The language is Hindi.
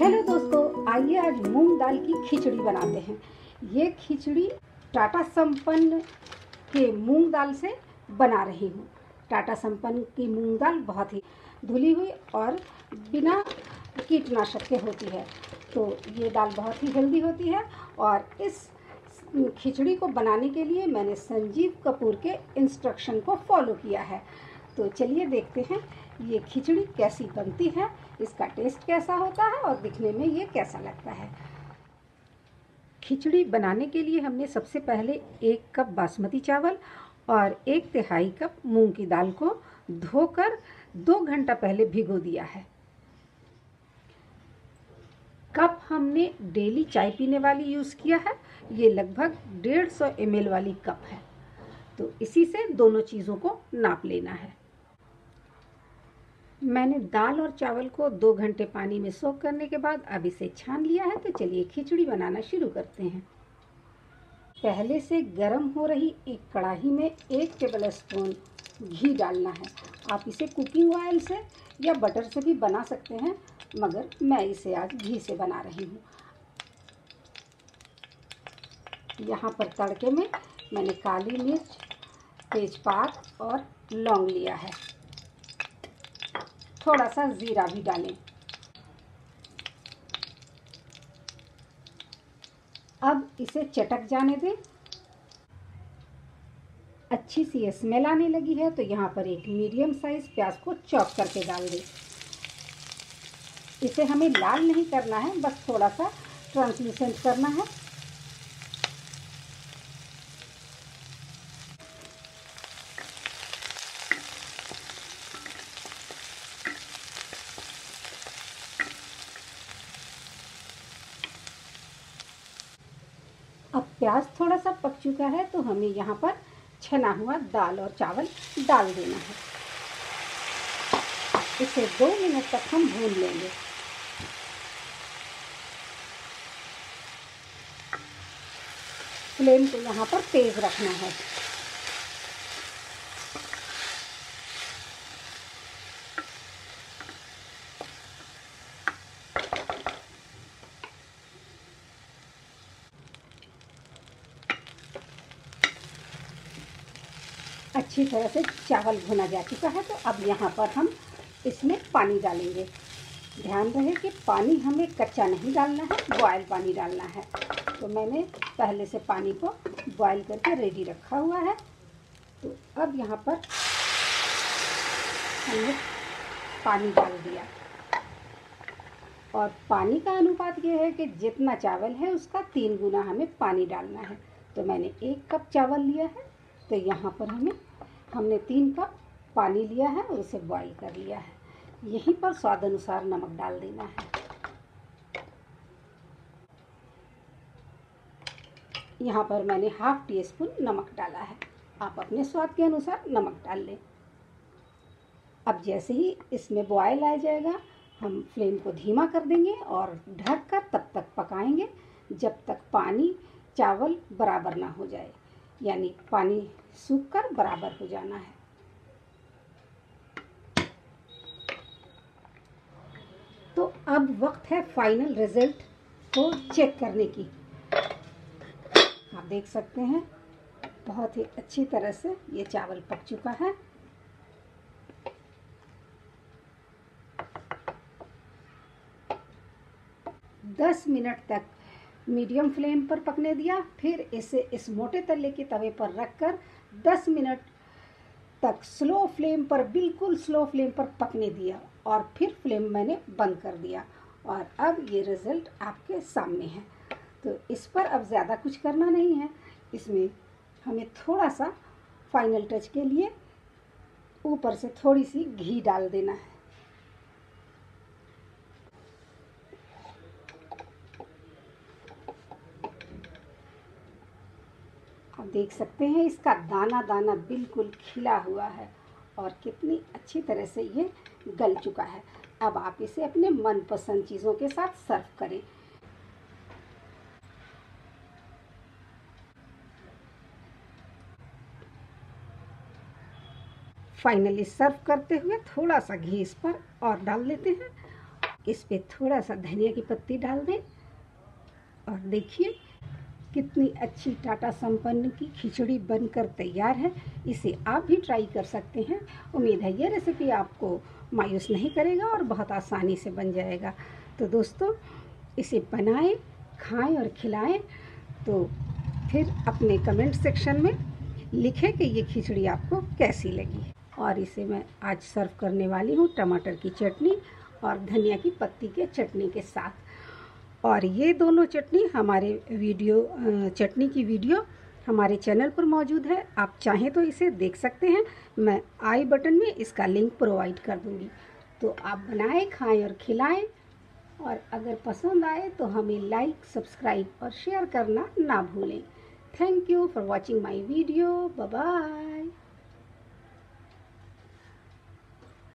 हेलो दोस्तों, आइए आज मूंग दाल की खिचड़ी बनाते हैं। ये खिचड़ी टाटा संपन्न के मूंग दाल से बना रही हूँ। टाटा संपन्न की मूंग दाल बहुत ही धुली हुई और बिना कीटनाशक के होती है। तो ये दाल बहुत ही हेल्दी होती है और इस खिचड़ी को बनाने के लिए मैंने संजीव कपूर के इंस्ट्रक्शन को फॉलो किया है। तो चलिए देखते हैं ये खिचड़ी कैसी बनती है, इसका टेस्ट कैसा होता है और दिखने में ये कैसा लगता है। खिचड़ी बनाने के लिए हमने सबसे पहले एक कप बासमती चावल और एक तिहाई कप मूंग की दाल को धोकर दो घंटा पहले भिगो दिया है। कप हमने डेली चाय पीने वाली यूज़ किया है, ये लगभग डेढ़ सौ एमएल वाली कप है। तो इसी से दोनों चीज़ों को नाप लेना है। मैंने दाल और चावल को दो घंटे पानी में सोख करने के बाद अब इसे छान लिया है तो चलिए खिचड़ी बनाना शुरू करते हैं। पहले से गर्म हो रही एक कढ़ाई में एक टेबल स्पून घी डालना है। आप इसे कुकिंग ऑयल से या बटर से भी बना सकते हैं, मगर मैं इसे आज घी से बना रही हूँ। यहाँ पर तड़के में मैंने काली मिर्च, तेज़पात और लौंग लिया है। थोड़ा सा ज़ीरा भी डालें। अब इसे चटक जाने दें। अच्छी सी स्मेल आने लगी है तो यहाँ पर एक मीडियम साइज़ प्याज को चॉप करके डाल दें। इसे हमें लाल नहीं करना है, बस थोड़ा सा ट्रांसलूसेंट करना है अब प्याज थोड़ा सा पक चुका है तो हमें यहाँ पर छना हुआ दाल और चावल डाल देना है। इसे दो मिनट तक हम भून लेंगे। फ्लेम को यहाँ पर तेज़ रखना है। अच्छी तरह से चावल भुना जा चुका है तो अब यहाँ पर हम इसमें पानी डालेंगे। ध्यान रहे कि पानी हमें कच्चा नहीं डालना है, बॉयल पानी डालना है। तो मैंने पहले से पानी को बॉयल करके रेडी रखा हुआ है। तो अब यहाँ पर हमने पानी डाल दिया। और पानी का अनुपात ये है कि जितना चावल है, उसका तीन गुना हमें पानी डालना है। तो मैंने एक कप चावल लिया है। तो यहाँ पर हमें, हमने तीन कप पानी लिया है और उसे बॉईल कर लिया है। यहीं पर स्वाद अनुसार नमक डाल देना है। यहाँ पर मैंने हाफ़ टी स्पून नमक डाला है। आप अपने स्वाद के अनुसार नमक डाल लें। अब जैसे ही इसमें बॉयल आ जाएगा, हम फ्लेम को धीमा कर देंगे और ढक कर तब तक पकाएँगे, जब तक पानी चावल बराबर ना हो जाए। यानी पानी सूख कर बराबर हो जाना है। तो अब वक्त है फाइनल रिज़ल्ट को चेक करने की। आप देख सकते हैं, बहुत ही अच्छी तरह से ये चावल पक चुका है। दस मिनट तक मीडियम फ्लेम पर पकने दिया, फिर इसे इस मोटे तले के तवे पर रखकर 10 मिनट तक स्लो फ्लेम पर, बिल्कुल स्लो फ्लेम पर पकने दिया और फिर फ्लेम मैंने बंद कर दिया। और अब ये रिज़ल्ट आपके सामने है। तो इस पर अब ज़्यादा कुछ करना नहीं है। इसमें हमें थोड़ा सा फाइनल टच के लिए ऊपर से थोड़ी सी घी डाल देना है। आप देख सकते हैं, इसका दाना दाना बिल्कुल खिला हुआ है और कितनी अच्छी तरह से ये गल चुका है। अब आप इसे अपने मनपसंद चीज़ों के साथ सर्व करें। फाइनली सर्व करते हुए थोड़ा सा घी इस पर और डाल लेते हैं। इस पे थोड़ा सा धनिया की पत्ती डाल दें। और देखिए कितनी अच्छी टाटा संपन्न की खिचड़ी बनकर तैयार है, इसे आप भी ट्राई कर सकते हैं। उम्मीद है ये रेसिपी आपको मायूस नहीं करेगा और बहुत आसानी से बन जाएगा। तो दोस्तों, इसे बनाएँ, खाएँ और खिलाएँ। तो फिर अपने कमेंट सेक्शन में लिखें कि ये खिचड़ी आपको कैसी लगी। और इसे मैं आज सर्व करने वाली हूँ टमाटर की चटनी और धनिया की पत्ती के चटनी के साथ। और ये दोनों चटनी हमारे वीडियो चटनी की वीडियो हमारे चैनल पर मौजूद है। आप चाहें तो इसे देख सकते हैं। मैं आई बटन में इसका लिंक प्रोवाइड कर दूँगी। तो आप बनाएँ, खाएँ और खिलाएँ। और अगर पसंद आए तो हमें लाइक, सब्सक्राइब और शेयर करना ना भूलें। Thank you for watching my video. Bye